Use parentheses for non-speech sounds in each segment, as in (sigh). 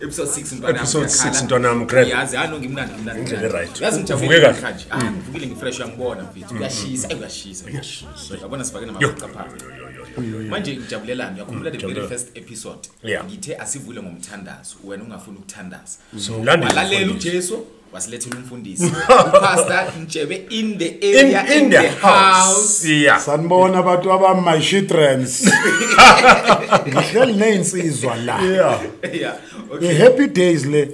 episode 6 ntwana Episode six, ntwanami, great. yazi hano ngimnandi ngimnandi right. yazi Uvuke ngijabule kahle. manje ah ngivukile ngifresh uyangibona mfethu. Kuyashisa ayi kuyashisa. Yabona sifake namaqaqa phansi. Manje ngijabulelani uyakhumbula the very first episode? Ngithe asivule ngomthandazo wena ungafuni ukuthandaza. Walalela umfundisi. ujesu wasilethela umfundisi. Upastor ntshebe in the area in, in the house. yeah sanibona abantu abama-shitrans (laughs) ngihleli ney'nsizwa la. Yeah. Yeah okay. I-happy days le.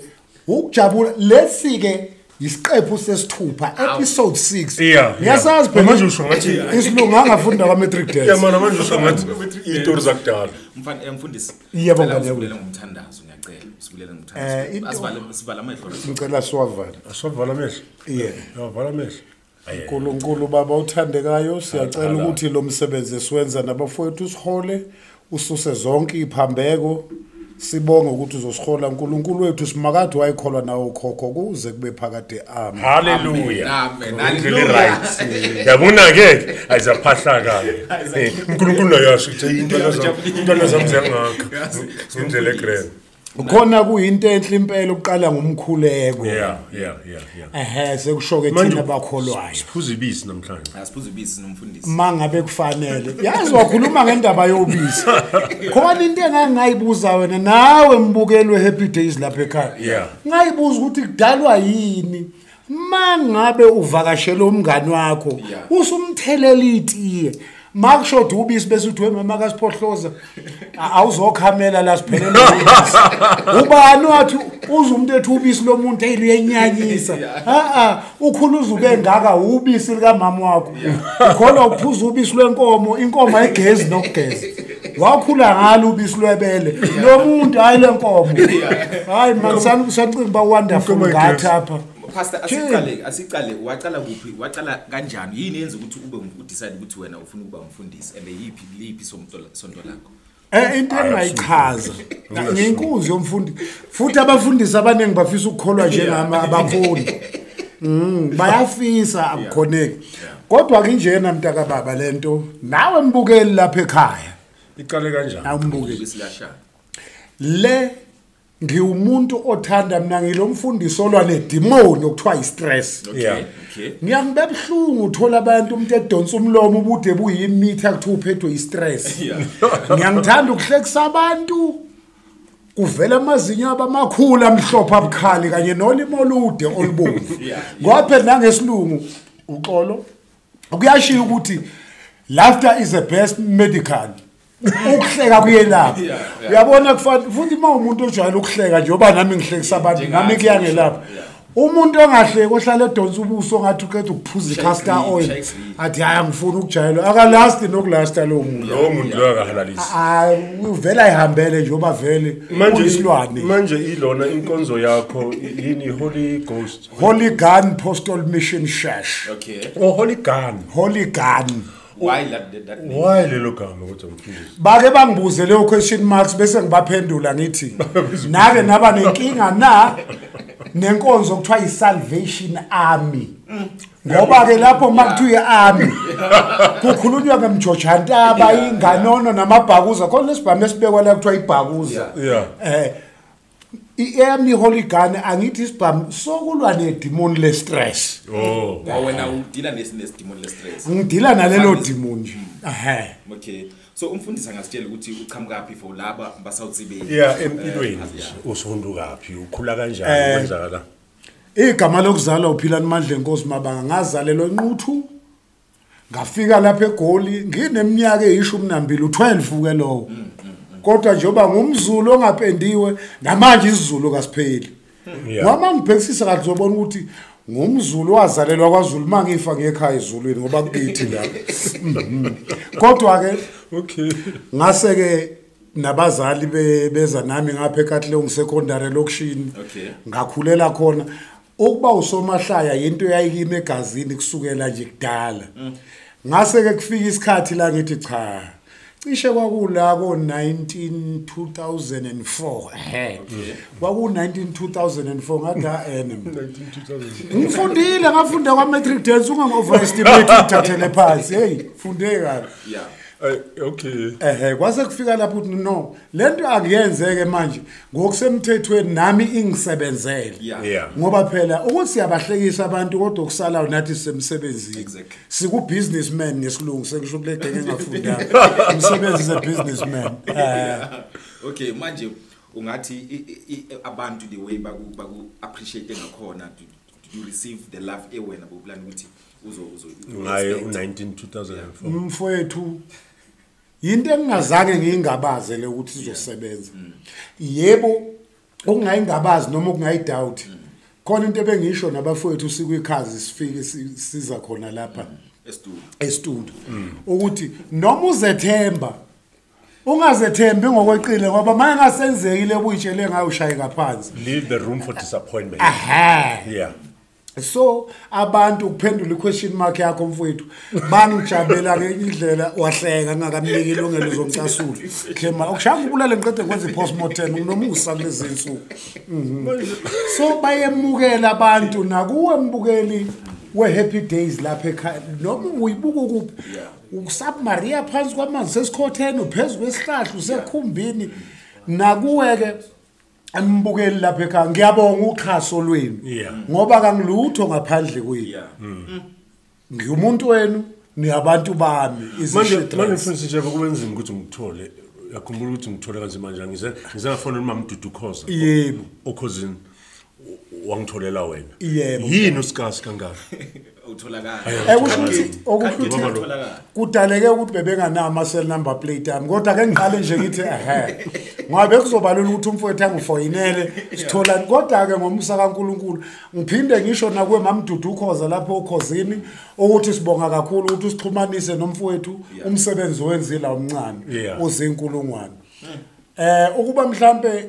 Ukujabula lesi-ke isiqephu sesithupha episode 6 Yeah, ngiyasazi yeah. Manje usho ngathi- isilungu angafunda kwa-matric yeah days mana manje usho ngathi itori zakudala. Mfana eh, mfundisi. Yebo, Cela ngane usibulela ngomthandazo ngiyacela usibulela Eh, ngomthandazo into- asivale sivala amehlo ngicela siwavale asavala amehlo. Yeah. yavala amehlo. Aye. Nkulunkulu baba uthandekayo siyacela Ala. ukuthi lo msebenzi esiwenza nabafowethu sihole ususe zonke iphambeko. Sibonge ukuthi uzosihola nkulunkulu wethu simakade wayikholwa nawo ukhokho kuze kube phakade amen. Haleluya Amen, Ngilele hallelujah. right. (laughs) Yabona ke ayizaphahlaka ke uNkulunkulu uyasho ukuthi intwana zami intwana zami ziyangakha indlela egrand khona kuyinto enhle impela ukuqala ngumkhuleko yeah yeah yeah yeah. Ehe sekusho-ke thina bakholwayo. siphuza ibisi namhlanje. Asiphuze ubisi nomfundisi. Ma ngabe kufanele. Yazi wakhuluma ngendaba yobisi. (laughs) Khona into engangingayibuza wena nawe mbukeli we-happy days lapha ekhaya. Yeah. ngayibuza ukuthi kudalwa yini? Ma ngabe uvakashele umngani wakho Yeah. usumthelela itiye. ma kushoda ubisi bese uthi wemama kasiphohloza. A- awuzokhamela la siphelele ubisi (laughs) ubani wathi uze umuntu ethi ubisi lomuntu eyiluyenyanyisa (laughs) a-a ukhuluza ube ngaka ubisi likamama wakho. Ukholwa ukuphuza ubisi lwenkomo inkomo ayigezi nokugeza. Wakhula ngalo ubisi lwebele. Lo muntu hayi lenkomo hayi manisancinga uba wonderful Inkomo ngathi ayigezi. apha. Pastor asicale asicale waqala kuphi waqala kanjani? Yini yenza ukuthi ube udecide ukuthi wena ufuna ukuba umfundisi and yiphi liphi sonto sonto lakho? Eh into engayichaza ngenkunzi yomfundi futhi abafundisi abaningi bafisa ukukholwa njengama abakhoni (laughs) Mm bayafisa akukhoneki. Kodwa kinjena mntaka baba lento nawe mbukeli lapha ekhaya. Iqale kanjani? Awumbukeli ubisi liyashaya le ngiwumuntu othanda mina ngilomfundisi olwa nedemoni okuthiwa i-stress okay Yeah. okay. Ngiyangibe buhlungu uthola abantu umuntu edonsa umlomo ubude buyimitha kuthiwa uphethwe i-stress (laughs) yeah. Ngiyangithanda ukuhlekisa abantu kuvela amazinyo abamakhulu amhlophe abukhali kanye nolimo olude olubomvu. (laughs) Phela nangesilungu uxolo kuyashiya ukuthi laughter is the best medical. Ukuhleka kuyelapha (laughs) Yeah, yeah. uyabona kufanele futhi uma umuntu ojwayele ukuhleka njengoba nami ngihlekisa abantu Njengathi, nami kuyangelapha yeah. umuntu ongahleki ohlala edonsa ubuso ongathi uqeda ukuphuza i-castor Shake oil free, shake free. athi hayi angifuni ukujayelwa akalasti nokulasta lowo muntu. Lowo muntu loyo akahalalisi hayi uvela ayihambele njengoba vele manje uyisilwane manje ilona inkonzo yakho i- yini? Holy ghost. Holy gun postal mission shash. Okay. Oh holy gun. Holy gun. Why that that, that name? why lelo gama kodwa mfundisi bake bangibuze leyo question marks bese ngibaphendula ngithi (laughs) nake naba nenkinga na? Nenkonzo okuthiwa yi-salvation army. Ngoba ke lapho uma kuthiwa i-army (laughs) kukhulunywa ngemjojantaba inganono namabhakuza khona lesibhamu esibekwa la kuthiwa ibhakuza. Yeah. Eh holy gun angithi isibhamu sokulwa nedimoni le-stress. Oh. Wa wena udila nes nesidemon le stress ngidila nalelo dimoni nje. Ehe. Okay. So umfundisi angasitshela ukuthi uqhamukaphi for laba basawutsibeni yeah empilweni Eh, usundukaphi ukhula kanjani kwenzakala igama lokuzalwa uphilani mandla enkosi mabanga ngazalelwa enquthu ngafika lapha egoli ngineminyaka eyishumi nambili u-12 ke lowo kodwa njengoba ngumzulu ongapendiwe namanje isizulu kasipheli Yeah. ngoba ngibhekisisa kahle uzobona ukuthi ngumzulu wazalelwa kwaZulu mangifa ngekhaya ezulwini ngoba kukithi la (laughs) Mhm. kodwa ke okay ngase ke nabazali be- beza nami ngapha eKatlehong ngisekondari lokushini Okay. ngakhulela khona ukuba usomahlaya into yayikimi egazini kusukela nje kudala ngase ke kufika isikhathi la ngithi cha cishe kwakula ko 19 2004 ehe kwaku 19 2004 ngathi ha ene ngifundile ngafunda kwa matric dance ungangoverestimate uthathele phansi. Hey funde kabi. Yeah Eh, okay. Ehe kwase kufika lapho uthi no lento akuyenzeke manje ngokusemthethweni nami ingisebenzele. Ngoba phela ukuthi siyabahlekisa abantu kodwa kusala nathi sisemsebenzini. Exactly. siku businessman ngesilungu sekusho kule denge engafundanga (laughs) umsebenzi is a businessman. Eh (laughs) okay manje ungathi abantu the way baku baku appreciate ngakhona to, to you receive the love ewena boplan ukuthi uzo uzo ngaye expect. u-19 2004 mfowethu into engingazange ngiyingabazele ukuthi izosebenza yebo okungayingabazi noma okungayidoubt khona into ebengisho nabafowethu sikwikhazi sifike si- siza khona lapha. Estudio. Estudio. Ukuthi noma uzethemba ungazethembi ngokweqile ngoba manje ngasenzekile kuyitshele ngayo ushayeka phansi leave the room for disappointment. Aha. Yeah. So abantu kuphendula i-question mark yakho mfowethu bangijabela ngenye indlela wahleka ngakamniki ilungelo zomcasula khema okushaya ngibulale ngiqede ngikwenza i-postmortem nginomusa kulezi nsuku Mhm. so bayemukela abantu nakuwe mbukeli we-happy days lapha ekhaya. Noma uyibuka kuphi usubmaria phansi kwamanzi sesikhotheni uphezu kwesihlahla usekhumbini. Nakuwe-ke embukeli lapha ekhaya. Ngiyabonga uxhaso lwenu. Yeah. ngoba kangilutho ngaphandle kwenu. Yeah. Ngiwumuntu wenu niyabantu bami. Manje izishitras. manje mfundisi nje kube nzima ukuthi ngithole yakhumbula ukuthi ngithole kanzima njani ngize ngize ngafonela umama Dudu Khoza. Yebo. okhosini wangitholela wena. Yebo. yini usikasi kangaka? (laughs) utholakala. Eh, ukuthi utholakala kudaleke ukuthi bebenganawo ama-cell number plate ami kodwa ke ngiqale nje ngithi ehe ngoba bekuzobalula ukuthi umfowethu angifoyinele sitholani kodwa-ke ngomsa kankulunkulu ngiphinde ngisho nakuwe mamdudu ukhoza lapho okhozini ukuthi sibonga kakhulu ukuthi usixhumanise nomfowethu umsebenzi owenzile omncane Yeah. uzinkulungwane eh ukuba mhlambe a-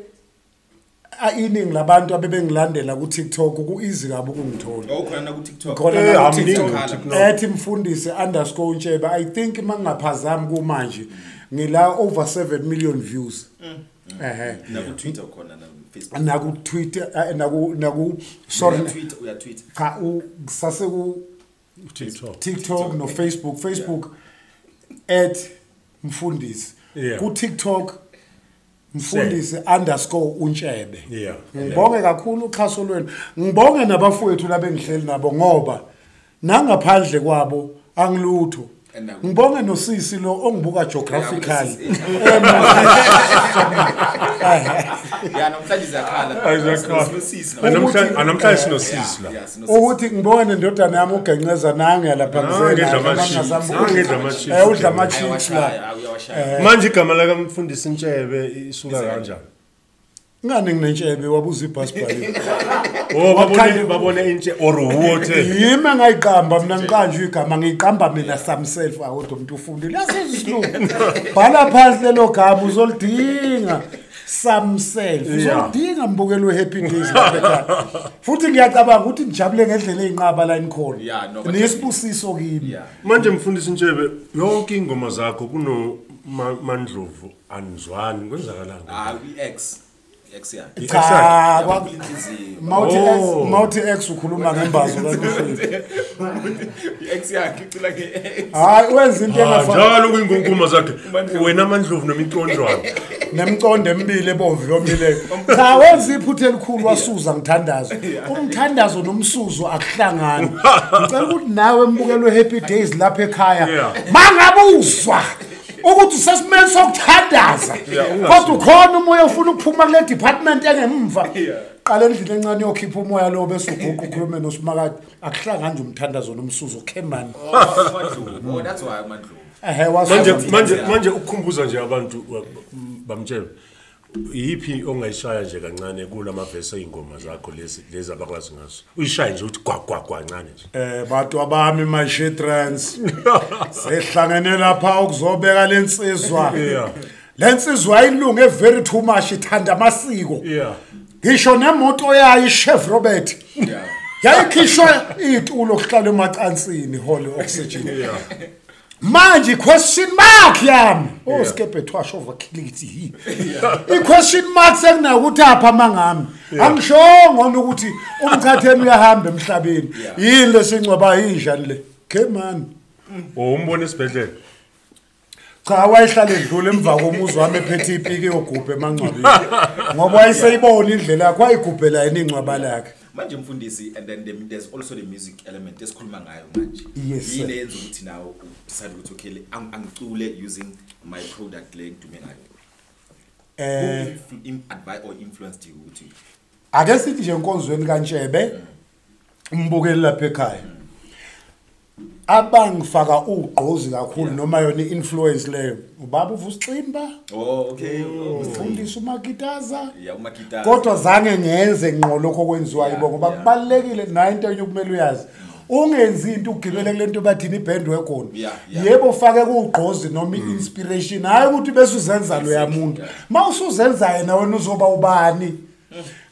iningi labantu abebengilandela ku-tiktok ku-easy kabi ukungithola. Awukhona ku TikTok khona Eh, na amningi ku-TikTok. ku-TikTok. ethi mfundisi underscore ntshebe i think uma ngingaphazami kumanje ngila over 7 million views. Ehe. Naku Twitter khona na Facebook naku twitter eh, naku naku sorry. Uyatweet uyatweet cha u sase ku TikTok. TikTok no Facebook. Facebook at mfundisi. Yeah. Mfundisi underscore untshebe. Ngibonge kakhulu uxhaso lwenu. Ngibonge nabafowethu labengihleli nabo ngoba nangaphandle kwabo angilutho. Ngibonge nosisi lo ongibuka geographically ya (laughs) namhlanje ziyakhala Hayi, ziyakhala. Sinosisi Ah, namhlanje- Ukuthi- ah, namhlanje sinosisi la Yeah, sinosisi. ukuthi ngibonge nendodana yami ugenceza nange lapha Ah, ngidla ama-chips. Ah, ngidla ama-chips. Eh udla ama-chips Uyawashaya, la uyawashaya. manje igama la kamfundisi Ntshebe isuka kanjani ngani nginentshebe wabuza ibhasibhali (laughs) oh babone babone intshe or uwothe yimi engayiqamba mina ngiqanjwe igama ngiyiqamba mina samself akodwa umuntu ufundile. Yasiza isilungu. (laughs) Bhala phansi lelo gama uzolidinga samself uzolidinga mbukelo we-happy days lapha futhi ngiyacabanga ukuthi nijabule ngendlela eyinqaba la nikhona niyisibusiso kimi. Manje mfundisi Ntshebe yonke ingoma zakho kuno Ma- Mandlovu anizwani kwenzakalani? Ah, i-X. X ya. cha kwa- Yabula inhliziyo. Mawuthi Oh. X- mawuthi x ukhuluma ngembazo (laughs) kanifethu I-X yakhe icula nge-X. hayi wenza into Ah, engafani njalo kuyinkunkuma zakhe. Wena Mandlovu nemiqondwane (laughs) nemcondo emibili ebomvu yomileyo cha wenza iphutha elikhulu wasuza ngithandazo (laughs) umthandazo nomsuzo akuhlangani. Ngicela ukuthi nawe mbukelo we-happy days lapha ekhaya. Yeah. mangabuzwa! Ukuthi usesimeni sokuthandaza kodwa ukhona umoya ofuna ukuphuma kule department engemva qala endlini encane yokhipha umoya lo bese uguqa ukhulume nosmakade akuhlangani nje umthandazo nomsuzo khemani Oh. Oh, uMandlovu. ehe manje ukukhumbuza nje abantu bamtshela yipi ongayishaya nje kancane kulama verse eyingoma zakho lezi lezi abakwazi ngazo? Uyishaye nje uthi gwagwa kancane nje. Eh bantu abami my shetrans (laughs) sehlangene lapha ukuzobeka lensizwa (laughs) Yeah. lensizwa ayilunge very too much ithanda amasiko. Yeah. Ngisho nemoto yayo ichef Robert. Yeah. yayikhishwa itulo okuhlala emacansini hole oxygen. Manje question mark yami. Oh skepe thwash overkiliti hi (laughs) i question mark sekunayo ukuthi apha mangami. Angishongo ukuthi umchatheni uyahamba emhlabeni. Yini lesingcwaba yinjani le? Ke man o umbone esibhedlela. Cha wayehlala edlula emva komuzi wami ephethe ipiki yogubhe emangcwabeni. Ngoba wayeseyibona indlela yakhe wayigubhela yena ingcwaba lakhe. Manje mfundisi and then the, there's also the music element esikhuluma ngayo manje. Yes, sir. yini eyenza ukuthi nawe decide ukuthi okay le- ang- angicule using my product le ngidume ngayo? Eh Who influ- im- advise or influenced you ukuthi? Ake sithi nje enkonzweni kaNtshebe umbukeli lapha ekhaya. Abangifaka ugqozi kakhulu noma yona influence leyo ubaba uvusicimba oh okay. Ufundisa umakitaza? Ya umakita kodwa zange ngenze ngqo lokho okwenziwayo Yeah, bo ngoba yeah. kubalekile nayo into enye okumele uyazi. Ungenzi into ugibele kule nto bathini ibhand wekhona Yeah, yeah. yebo ufake kuwugqozi noma i-inspiration hayi ukuthi bese uzenza loya muntu. Yeah. ma usuzenza yena wena uzoba ubani?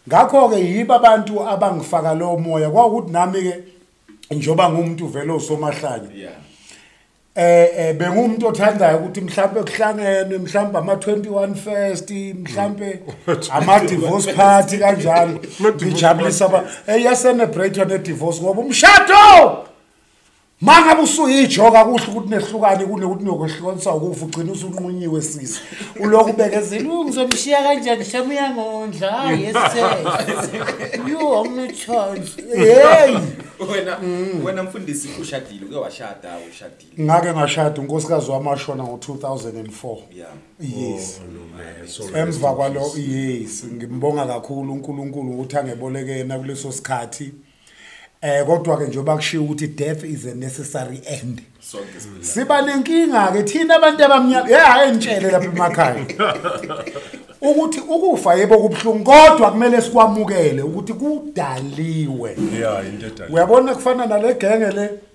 Ngakho-ke yibo abantu abangifaka lowo moya. Kwawukuthi nami-ke njengoba ngumuntu vele osomahlanya. Yeah. Eh eh bengumuntu othandayo ukuthi mhlambe kuhlangene mhlambe ama 21 first mhlambe ama divorce (laughs) party kanjalo. Ngijabulisa aba eh ya celebrate ne divorce ngoba umshado mangabe usuyijoka kuhle ukuthi nehlukane kunokuthi nokwehlukanisa ukufa ugcina usunqunyiwe sisi. Uloku bekezela ngizomshiya kanjani? Hlama uyangondla. Hayi yesithe you am chance hey! Wena wena mfundisi ushadile uke washada ushadile. Ngake ngashada unkosikazi wamashona ngo-2004 yeah. Yes. So, emva kwalo yes ngimbonga kakhulu uNkulunkulu ukuthi angebolekena kuleso sikhathi. Eh kodwa ke njengoba kushiwo ukuthi death is a necessary end. Sonke siphila siba nenkinga ke thina abantu abamnyama yeah entshele lapha emakhaya. (laughs) Ukuthi ukufa yebo kubhlungu kodwa kumele sikwamukele ukuthi kudaliwe. Yeah into edala uyabona kufana nale genge le? encane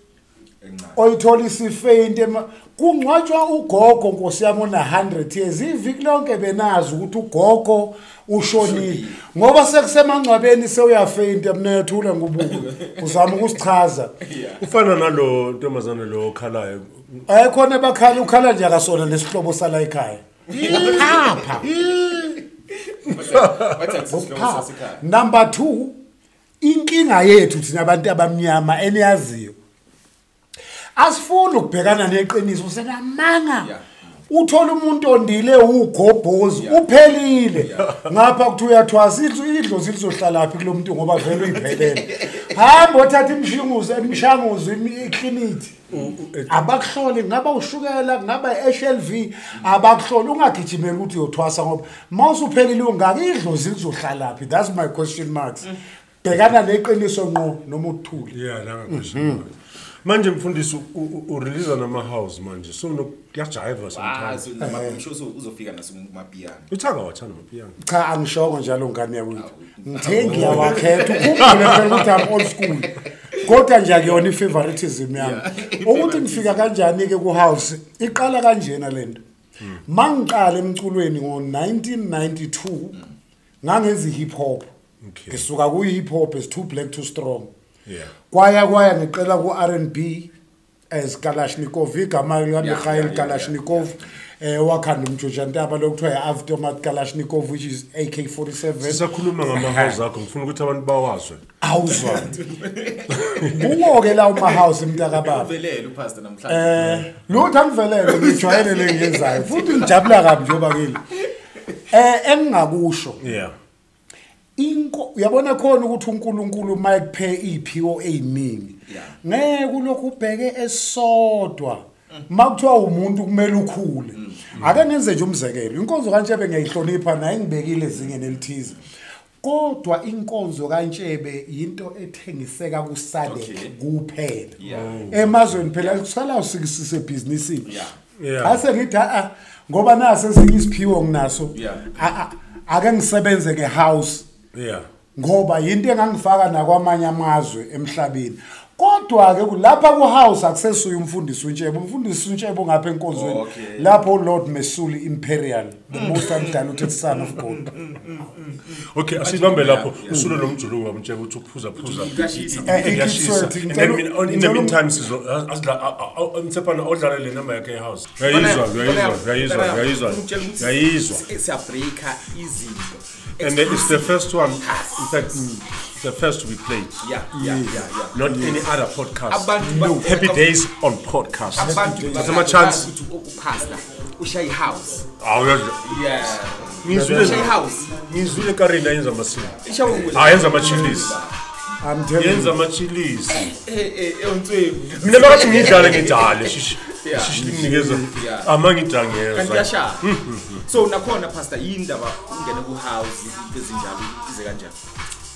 oyithola isifeint ema kungcwatshwa ugogo nkosi yami ona 100 years. Iviki lonke benazi ukuthi ugogo ushonile. Ngoba sekusemangcwabeni sewuyafeint emnethule ngubuke uzama ukusichaza. (laughs) Ufana nalo ntombazana lo okhalayo. Ayikhona bakhala ukhala nje akasona nesihlobo sala ekhaya. Phapha bathi akusihlobo phapha sasekhaya. Number 2 inkinga yethu thina abantu abamnyama eniyaziyo. Asifuni ukubhekana neqiniso senamanga. Yeah. uthola umuntu ondile ugobhozi uphelile. Ngapha kuthi uyathwasa idlo idlozi lizohlala phi kulo muntu ngoba vele uyiphelele. Hamba othatha imshinguzo emshanguzo iklinithi abakuhlole ngaba ushukela ngaba i-HLV abakuhlole. Ungagijimeli ukuthi uyothwasa ngoba mawusuphelile ungaki idlozi lizohlala phi? That's my question marks. Bhekana neqiniso ngqo noma ukuthula yeah la manje mfundisi urelease nama house manje so kuyajiva ah sometimes. so nama- I'm sure uzo- uzofika nasemapiyano uthaka wathanda mapiyano cha angishongo njalo ngane yakwethu ngithe ngiyawakhetha (laughs) ukhumbule phela ukuthi am old school. Kodwa nje akuyona i-favoritism yami. (laughs) Ukuthi ngifika kanjani-ke ku-house iqala kanjena le nto. Ma ngiqala emculweni ngo-1992 ngangenza i-hip hop. Ngisuka kuyi-hip hop as too black too strong. Yeah. kwaya kwaya ngiqela ku-R&B as Kalashnikov igama Yeah, likaMikhail yeah, yeah, Kalashnikov. Eh wakhanda umjojantaba lokuthiwa i-automat Kalashnikov which is AK47 sisakhuluma ngama house akho ngifuna ukuthi abantu bawazwe. Awuzwa. (laughs) Kuwo-ke lawo ma-house mntakababa uvelele upastor namhlanje. Eh lutho angivelele ngijwayele le (laughs) ngiyenzayo futhi ngijabula kabi njengoba kile eh engingakusho yeah. Inko uyabona khona ukuthi uNkulunkulu mayekuphe iphiwo eziningi ngeke kulokhu ubheke esodwa makuthiwa umuntu kumele ukhule. Ake ngenze nje umzekelo inkonzo kaNtshebe ngiyayihlonipha naye ngibekile ezingeni elithize. Kodwa inkonzo kaNtshebe into ethengiseka kusadek kuphela. Emazweni phela kusala usikisise. Yeah. ase ngithi a ngoba nase esinye isiphiwo nginaso Yeah. a- a- ake ngisebenze ngehouse yeah. Ngoba yinto engangifaka nakwamanye amazwe emhlabeni. Kodwa-ke kulapha ku-house akusesuye umfundisi untshebo. Umfundisi untshebo ngapha enkonzweni. Okay. lapho ulord mesuli imperial. The most undiluted son of god okay asibambe lapho usulo nomjuluko wamtshela ukuthi uphuza phuza. Eh, eh, in- the meantime sizo mthepana odlale le namba yakhe ehouse uyayizwa uyayizwa uyayizwa uyayizwa uyayizwa siyabreaka izinto And then it's the first one. In fact, mm, it's the first to be played. yeah yeah yeah yeah Not any other podcast. Abantu ba- Happy days on podcast. abantu Thatha ama-chance. ukuthi upasta ushaye house Awu yeah ngizwile ushaye house ngizwile Karina yenza amasiko. ishawe Ah yenza ama-chilies. I'm telling Yenza you. ama-chilies. eh eh onswebu Mina bakathi ngidlale ngidlale shishi. Yeah. Shishi linginikeza. Yeah. Ama kanti ngidangeza. kuyashaya so nakhona pastor yindaba ungena ku house ezinjalo ize kanjani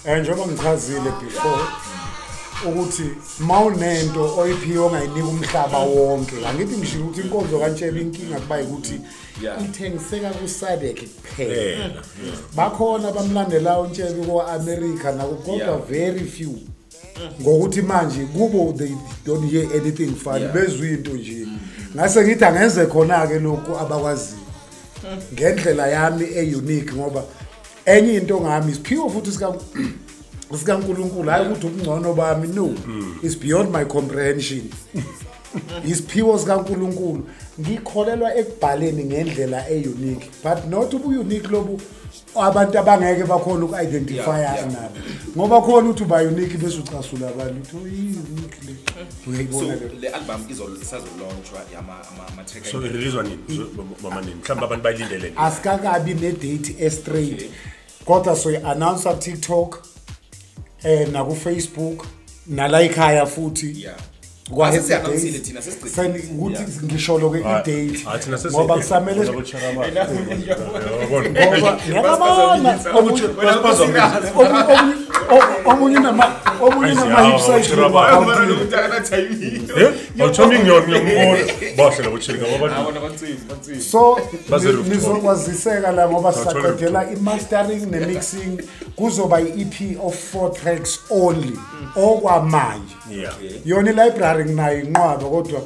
Eh njengoba ngichazile before ukuthi mawunento oyiphiwe ongayinika umhlaba wonke angithi ngishilo ukuthi inkonzo kaNtshebe inkinga kuba Yeah. ithengiseka kuSadek kuphela Phela. bakhona bamlandelayo uNtshebe kwa America nako kodwa Yeah. very few ngokuthi manje kubo they don't hear anything fun bezwe into nje ngase ngithi angenze khona ke lokhu abakwaziyo ngendlela yami eunique ngoba enye into ngami isiphiwo futhi sika sikaNkuluNkulu hayi ukuthi ubungcono bami no. It's beyond my comprehension. (laughs) Isiphiwo sikaNkuluNkulu. Ngikholelwa ekubhaleni ngendlela eunique but not ubu-unique lobu abantu abangeke bakhona uku-identifya nabo. Ngoba khona ukuthi uba unique bese ucasula abantu ukuthi uyi-unique le. So uyayibona le le album isazolaunchwa yama ama ama track So ilizwa nini? Mama nini? Mhlawumbe abantu bayilindele. asikakabi nedate estraight. Kodwa soyi-announce tiktok eh naku-facebook nala ekhaya futhi yeah Kwa Ah, Happy sesiyi-announce-ile Days. thina, sesiqedile. Seni- ukuthi Yeah. ngisholo-ke Ah, i-date ah, thina sesi- ngoba kusamele Bona bothera abantu. Yabona. ngoba ngiyababona omunye- Basibazwa- omunye- omunye- omunye unama- omunye Ayizi, unama-hip hawa, cycle bothera abantu. wakampini. Eh? Awuthombi ngiyona ngiyambona. Bahle labo chilika ngoba so Baze ni- rooftop. nizokwaziseka la ngoba Bathole sisaqedela i-mastering ne-mixing kuzoba i-ep of four tracks only okwamanje. Yona ilibrary nginayo inqwaba kodwa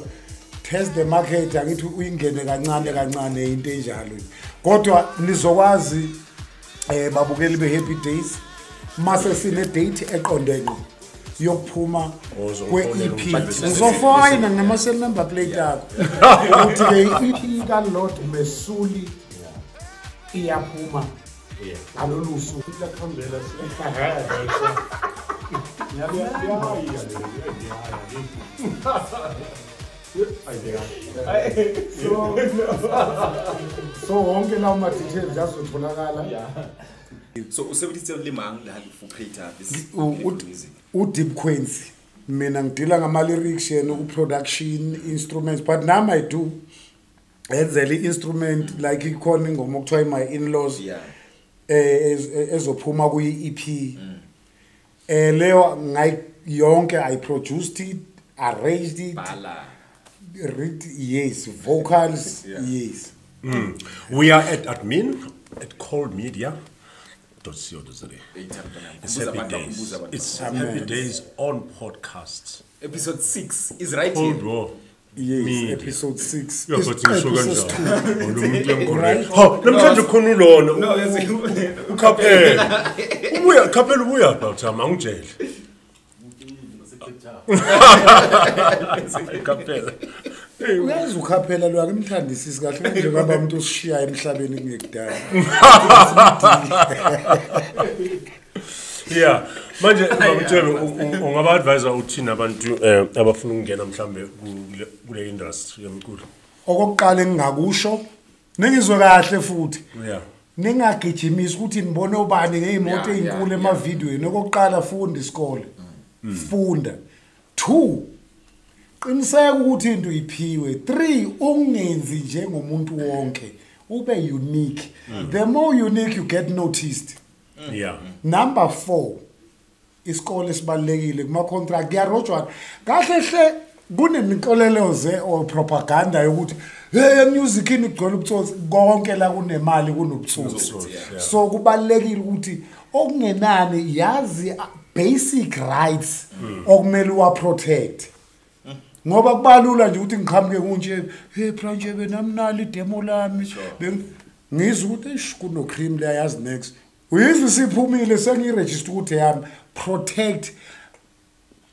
test the market angithi uyingene kancane kancane into enjalo. Kodwa nizokwazi eh babukeli be-happy days mase sine-date eqonde ngqo yokuphuma kwe-ep ngizofayina nama-cell number plate akho. (laughs) Ukuthi-ke i-ep kalord mesuli iyaphuma. Ngalolu suku so so wonke lawo ma-details azotholakala. So usebenzise lemang la for creator udeep quenzi mina ngidila ngama-lyrics yena ku-production instruments but nami i do enzela i-instrument like ikhona ingoma okuthiwa i-my in-laws. Yeah ezophuma kuyi-EP eh leyo ngayi yonke i produced it arranged it bala read yes vocals (laughs) Yeah. yes Mm. We are at admin at coldmedia.co.za. It's happy days. It's happy days on podcasts. episode 6 is right Cold here War. Yes Media. episode 6 Uyabathi ngisho kanjani? Umuntu Right. uyamkhuleka. Ha, namhlanje khona ulona. no yes Ukhaphela. Ubuya khaphela ubuya pha uthama angijele. Khaphela. uyazi ukhaphela lwake emthandisisi kahle njengoba umuntu osishiyayo emhlabeni kungekudala Yeah. Manje (laughs) bamtshela ungaba advisor uthini abantu eh abafuna ukungena mhlambe kule kule industry yomculo. okokuqala engingakusho ningizwe kahle futhi. Yeah. ningagijimisi ukuthi nibone ubani ngey'moto ey'nkulu yeah, emavidiyweni. Okokuqala funda isikole. Funda. Two qiniseka ukuthi into iphiwe. Three ungenzi njengomuntu wonke. Ube unique. The more unique you get noticed. Yeah. number four isikole sibalulekile kuma-contract kuyarojwana kahle hle kuneminkolelo ze or propaganda yokuthi hey emusicini kugcwele ubutsotsi konke la kunemali kunobutsotsi so kubalulekile ukuthi okungenani yazi uh, basic rights okumele uwa-protect ngoba kubalula nje ukuthi ngiqhamuke kunje hey pranjebe namnali idemo lami. Ngizwe ukuthi eish kuno-cream leyayazi next. Uyizwe siphumile sengiyirejista ukuthi yami protect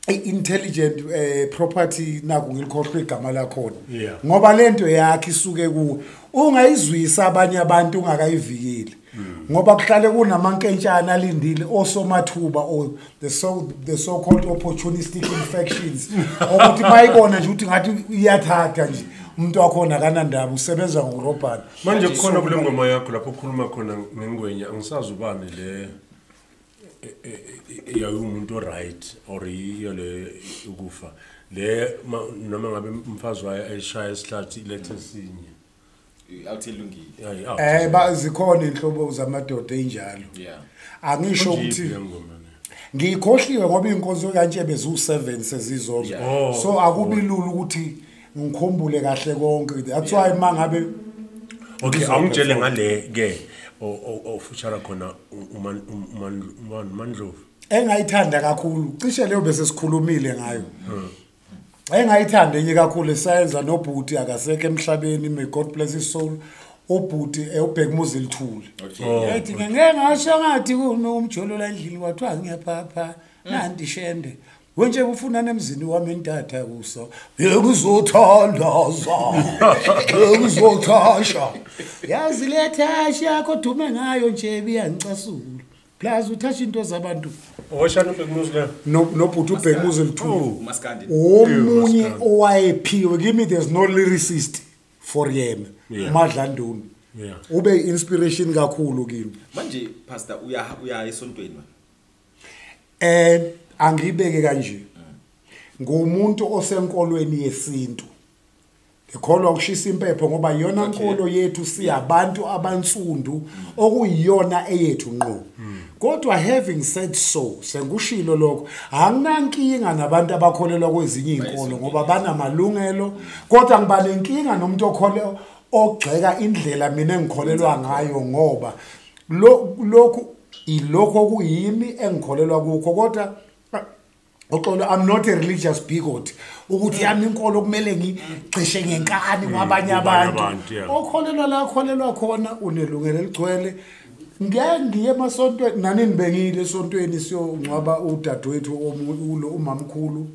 i-intelligent eh, property naku ngilikhohlwe igama lakhona. Yeah. ngoba lento yakhe isuke kuwe ungayizwisa abanye abantu ungakayivikeli. Ngoba kuhlale kunamankentshana alindile osomathuba or the so the so called opportunistic infections. (laughs) Ukuthi bayibona nje ukuthi ngathi iyathatha nje. Umuntu wakhona akanandaba usebenza ngorobhana manje kukhona kule ngoma yakho lapho ukhuluma khona ngengwenya angisazi ubani le yayumuntu oright or yiyo le ukufa. Le ma- noma ngabe umfazi wayo ayishaya isihlathi ilethe esinye awuthi ilungile. Hayi, awu, eh ba zikhona inhlobo zamadoda enjalo yeah. Angisho Kunje ukuthi iphi le ngoma le? ngikhohliwe ngoba inkonzo kantshebe ziwu7 sezizozo Yeah. Oh. so akubi lula ukuthi ngikhumbule kahle konke that's why mangabe okay awungitshele ngale ke ofutshara khona uman- uman- uman- mandlovu engayithanda kakhulu cishe leyo bese sikhulumile ngayo. Engayithanda enye kakhulu esayenza nobhuti akasekho emhlabeni may god bless his soul. Ubhuti eh, ubhek muzilithule. Okay. Yathi ke ngeke ngasho ngathi kunomjolo la endlini kwathiwa ngiyaphapha nanti shende. Wenje ufuna nemzini wami entatha kuso yekuzothandaza yekuzothasha yazi le thasha yakho dume ngayo nje biyangicasula plus uthasha into zabantu. Oshana ubekumuzi le? No- nobhuti ubhek muzilithule umaskandi omunye Ew, owayephiwe kimi there's no lyricist for yena. Yeah. umadlanduni Yeah. ube inspiration kakhulu kimi. Manje pastor uya uya esontweni wena? Eh angibeke kanje. Ngumuntu osenkolweni yesintu. Ngikholwa ukushisa impepho ngoba iyona nkolo yethu siyabantu abansundu okuyiyona eyethu ngqo. Kodwa having said so sengushilo lokho anginankinga nabantu abakholelwa kwezinye izinkolo ngoba banamalungelo kodwa ngiba nenkinga nomuntu okholelwa ogxeka indlela mina engikholelwa ngayo ngoba lo- lokhu ilokho okuyimi engikholelwa kukho kodwa Uxolo I'm not a religious bigot. Ukuthi yami inkolo kumele ngicishe ngenkani kwabanye kubanye abantu. okholelwa la kholelwa khona unelungelo eligcwele. Ngeke ngiye emasontweni nanini bengile esontweni siyongcwaba udadewethu omu- ulo umamkhulu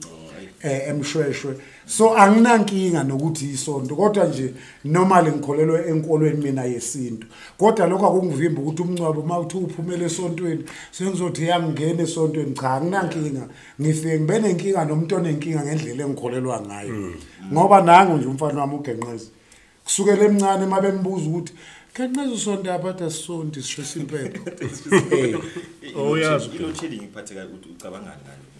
eh emshweshwe. So anginankinga nokuthi isonto kodwa nje normally ngikholelwe enkolweni mina yesintu. Kodwa lokho akungivimba ukuthi umncwabo mawuthi uphumele esontweni sengizothi yangena esontweni cha anginankinga. Ngifike ngibe nenkinga nomuntu onenkinga ngendlela engikholelwa ngayo. Ngoba nangu nje umfana wami ugenqezi kusukela emncane mabe ngibuza ukuthi genqezi usonto apha sisonto sishisa impepho (laughs) Eh. Oh, uyazi ilo chilling iphatheka ukuthi ucabangani yokuchilling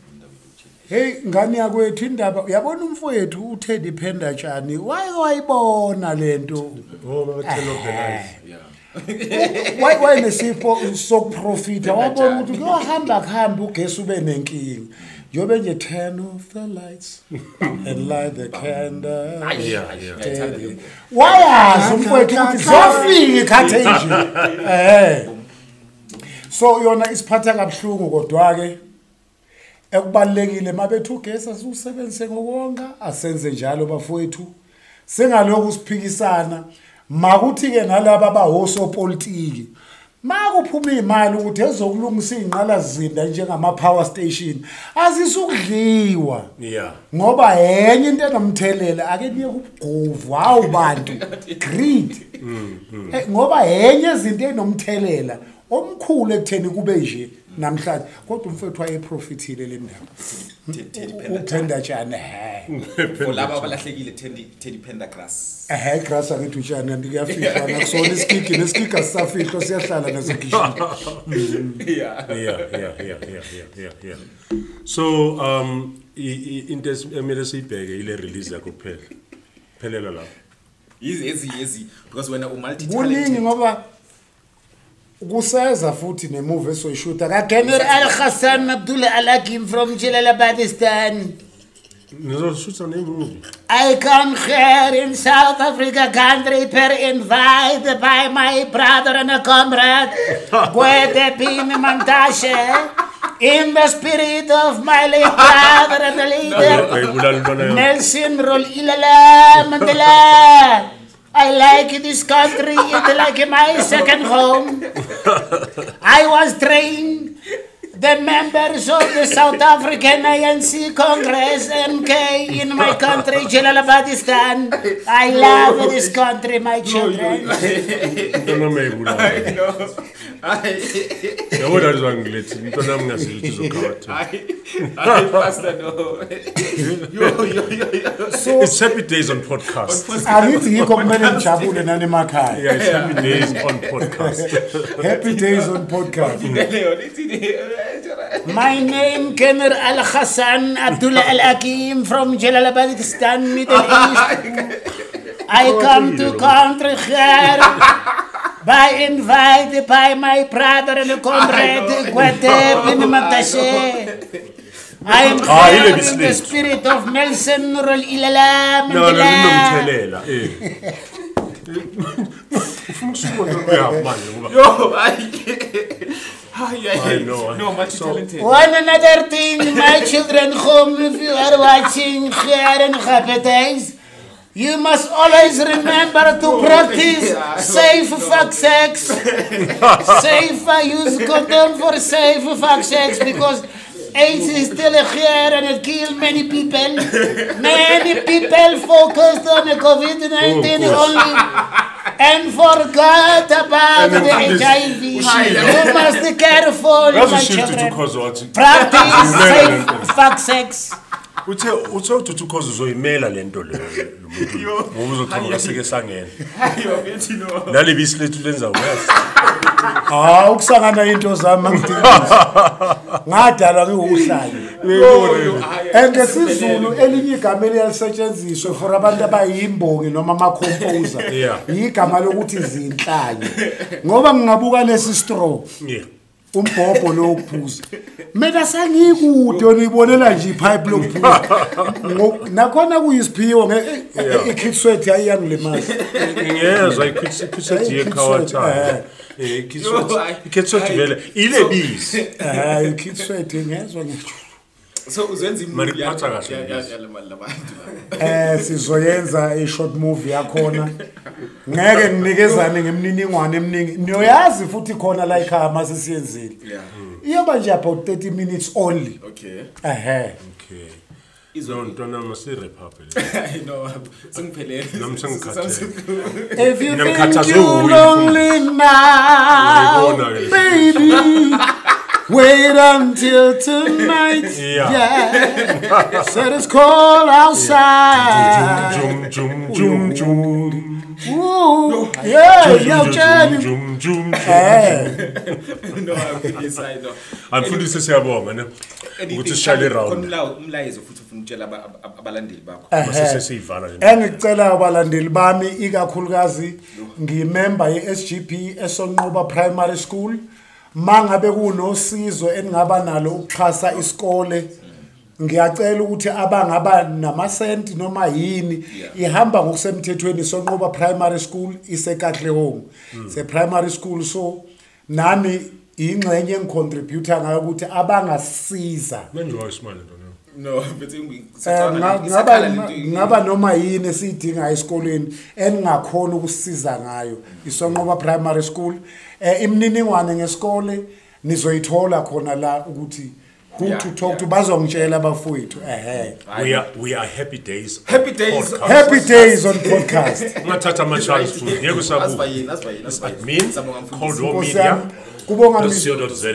Hey ngani yakwethu? Indaba uyabona umfowethu uTeddy Pendatshani waye wayibona lento oh bathela organize yeah waye wayenesipho sokuprofita wabona ukuthi kuyohamba kuhambe ugesi ube nenkinga. Njobe nje turn off the lights and light the candle. Yeah, yeah. Teddy. wayazi umfowethu ukuthi zofika ikhathe nje. (laughs) Eh. So yona isiphatha kabuhlungu kodwa ke ekubalekile mabethu ugesi asiwusebenzise ngokonga asenze njalo bafowethu. Sengalokhu siphikisana. Makuthi ke nalabo abahosopolitiki makuphuma imali ukuthi ezokulungisa ingqalazinda njengama power station azisukudliwa. Yeah. Ngoba yenye into enomthelela ake niye kubhuvu hawu bantu. Greed. Eh, ngoba yenye izinto enomthelela omkhulu ekutheni kube nje namhlanje kodwa umfethu wayeprofithile le ndaba. Uthenda tshani (laughs) laba abalahlekile teddy pendergrass. Ehe grass akithi utshani kanti kuyafihlwa (laughs) nakusona isikigi nesikigi asisafihlwa siyahlala nasekishini (laughs) so um into emele siyibheke ile release yakho kuphela. Phelela lapho. Yizi ezi ezi because wena umultitalented kuningi ngoba kuseza futhi nemuvi esoyishuta kagener al hassan abdullah alakim from jalalabadistan nizoshuta nemovie I come here in South Africa country per invite by my brother and a comrade Gwede Pin Mantashe in the spirit of my late brother and the leader Nelson Rol Ilala Mandela I like this country, it's like my second home. I was trained the members of the South African ANC Congress, MK, in my country, Jalalabadistan. I love this country, my children. Mntwana wami no hayi Yabona lizwa ngilethi mntwana wami ngasele ukuthi uzokhawa. hayi hayi pastor no yo yo yo yo It's happy days on podcast. Angithi yikho kumele nijabule nani emakhaya. Yeah, it's (laughs) happy days on podcast. Happy days on podcast. leyo lithi My name Kenner Al Hassan Abdullah Al Akim from Jalalabadistan, Middle (laughs) East. I come to country here (laughs) by invite by my brother and comrade Gwete bin Matashe. I am Ah, ile in the spirit of Nelson Nurul Ilala No, no. Eh. Ufuna ukusuka uyaphi manje ngoba yo hayi hayi I hayi know. no talented One another thing, my children home, if you are watching here in Happy Days, you must always remember to (laughs) practice (laughs) safe fuck sex. (laughs) safe, I use condom for safe fuck sex because AIDS is still here and it killed many people. Many people focused on the COVID-19 Oh, only and forgot about And the then this- HIV. Ushilo. You must be careful, my yazi ushilo children. ukuthi wathi Practice safe fuck sex. Uthe uthe uthi ukhoze uzoyimela lento le lo muntu. Ngoba uzoqhamuka seke sangena. hayi wabethi no. Nalibisi lethu lenza uyazi (laughs) hawu ukusangana into zami angidingisi ngadalwa ngiwuhlanye and ngesizulu elinye igama eliyalisetshenziswe for abantu abayimbongi noma amakhomposer Yeah. igama lokuthi zinhlanye. Ngoba ngingabuka lesi straw yeah. umbhobho lowokuphuza mina sengikude niyibonela nje iphayiphi lokuphuza nakhona kuyisiphiwo e, e, e, ikhitswethu yayiyangulimazi ngezwa ikhitswethu yekhawathayo ikhitswethu vele ilebisi hayi eh, ikhitswethu ngezwa ngisho so uzenza Mali imali kuphatha kahle labantu (laughs) eh sizoyenza i-short movie yakhona. Ngeke nginikezane ngemininingwane eminingi. Niyoyazi futhi khona la ekhaya mase siyenzile yeah. Iyoba nje about 30 minutes only. Okay. Ehe. Okay. Izo ntwana masirepublic hayi no (laughs) sengiphelele. Nami sengikhathele. if you think you lonely now baby. (laughs) wait until tonight. (laughs) Yeah. yeah. Said it's cold outside. Jum jum jum jum Ooh, yeah ngiyawutshela jum jum eh no afundisa i know anifundise siyabonga ne ukuthi sishayele khona round. umlayo- umlayezo futhi ufuna ukutshela aba- aba- abalandeli bakho. Masese siyivala nje. Engikucela abalandeli bami ikakhulukazi ngimember ye-SGP esonqoba primary school. Mangabe kunosizo eningaba nalo ukuxhasa isikole ngiyacela ukuthi abangaba namasenti noma yini ihamba ngokusemthethweni sonqoba primary school isekahle home. Se primary school so nami ingxenye engicontributor ngayo ukuthi abangasiza manje wayisimali ntona no bese Eh, nga- ngaba ngaba noma yini esiyidingayo esikoleni eningakhona ukusisiza ngayo. Isonqoba primary school eh imininingwane ngesikole nizoyithola khona la ukuthi who Yeah, to talk yeah. to bazongitshela abafowethu ehe we are we are happy days Happy days. podcast. happy days on podcast (laughs) ungathatha ama-chance futhi ngeke usabuka Asibayini, asibayini, asibayini. admin Sabonga mfundisi. cold war Nkosi media yami kubonga mfundisi. co.za